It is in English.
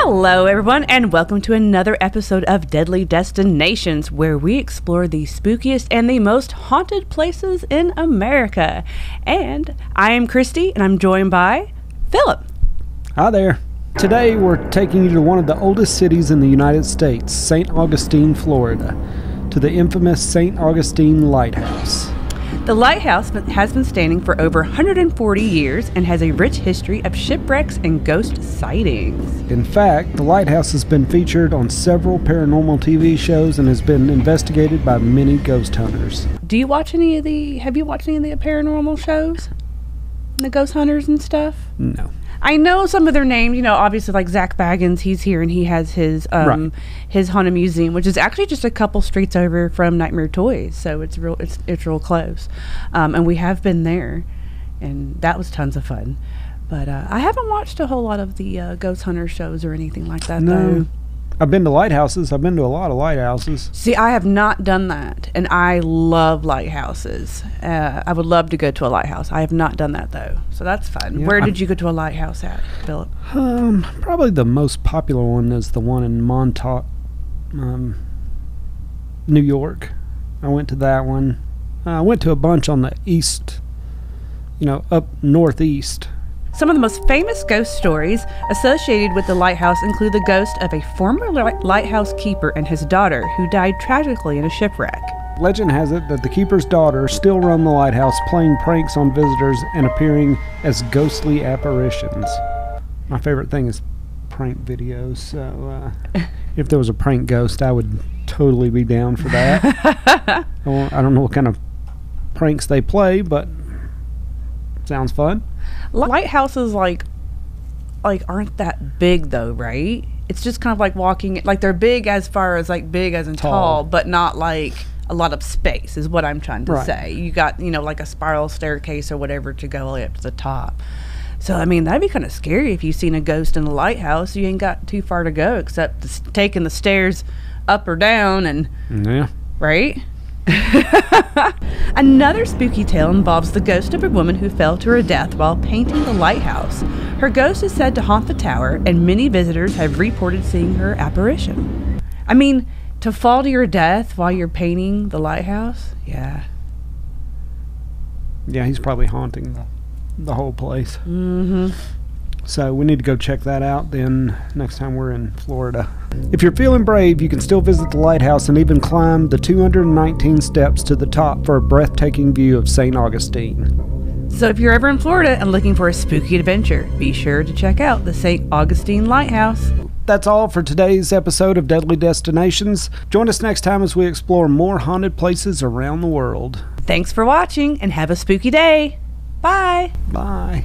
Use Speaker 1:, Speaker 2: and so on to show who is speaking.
Speaker 1: Hello, everyone, and welcome to another episode of Deadly Destinations, where we explore the spookiest and the most haunted places in America. And I am Christy, and I'm joined by Philip.
Speaker 2: Hi there. Today we're taking you to one of the oldest cities in the United States, St. Augustine, Florida, to the infamous St. Augustine Lighthouse.
Speaker 1: The lighthouse has been standing for over 140 years and has a rich history of shipwrecks and ghost sightings.
Speaker 2: In fact, the lighthouse has been featured on several paranormal TV shows and has been investigated by many ghost hunters.
Speaker 1: Do you watch any of the have you watched any of the paranormal shows? The ghost hunters and stuff?
Speaker 2: No.
Speaker 1: I know some of their names. You know, obviously like Zak Bagans, he's here and he has his um,
Speaker 2: Right.
Speaker 1: his haunted museum, which is actually just a couple streets over from Nightmare Toys. So it's real it's it's real close, um, and we have been there, and that was tons of fun. But uh, I haven't watched a whole lot of the uh, ghost hunter shows or anything like that.
Speaker 2: No.
Speaker 1: Though.
Speaker 2: I've been to lighthouses. I've been to a lot of lighthouses.
Speaker 1: See, I have not done that, and I love lighthouses. Uh, I would love to go to a lighthouse. I have not done that though, so that's fun.
Speaker 2: Yeah,
Speaker 1: Where
Speaker 2: I'm-
Speaker 1: did you go to a lighthouse at, Philip?
Speaker 2: Um, probably the most popular one is the one in Montauk, um, New York. I went to that one. Uh, I went to a bunch on the east, you know, up northeast.
Speaker 1: Some of the most famous ghost stories associated with the lighthouse include the ghost of a former lighthouse keeper and his daughter who died tragically in a shipwreck.
Speaker 2: Legend has it that the keeper's daughter still run the lighthouse, playing pranks on visitors and appearing as ghostly apparitions. My favorite thing is prank videos. So, uh, if there was a prank ghost, I would totally be down for that. I don't know what kind of pranks they play, but sounds fun.
Speaker 1: Lighthouses like like aren't that big though, right? It's just kind of like walking like they're big as far as like big as in tall,
Speaker 2: Tall.
Speaker 1: but not like a lot of space is what I'm trying to
Speaker 2: Right.
Speaker 1: say. You got, you know, like a spiral staircase or whatever to go all the way up to the top. So I mean, that'd be kind of scary if you seen a ghost in a lighthouse. You ain't got too far to go except taking the stairs up or down and
Speaker 2: Yeah.
Speaker 1: right? Another spooky tale involves the ghost of a woman who fell to her death while painting the lighthouse. Her ghost is said to haunt the tower, and many visitors have reported seeing her apparition. I mean, to fall to your death while you're painting the lighthouse? Yeah.
Speaker 2: Yeah, he's probably haunting the, the whole place.
Speaker 1: Mm-hmm.
Speaker 2: So we need to go check that out then next time we're in Florida. If you're feeling brave, you can still visit the lighthouse and even climb the 219 steps to the top for a breathtaking view of St. Augustine.
Speaker 1: So if you're ever in Florida and looking for a spooky adventure, be sure to check out the St. Augustine Lighthouse.
Speaker 2: That's all for today's episode of Deadly Destinations. Join us next time as we explore more haunted places around the world.
Speaker 1: Thanks for watching and have a spooky day. Bye.
Speaker 2: Bye.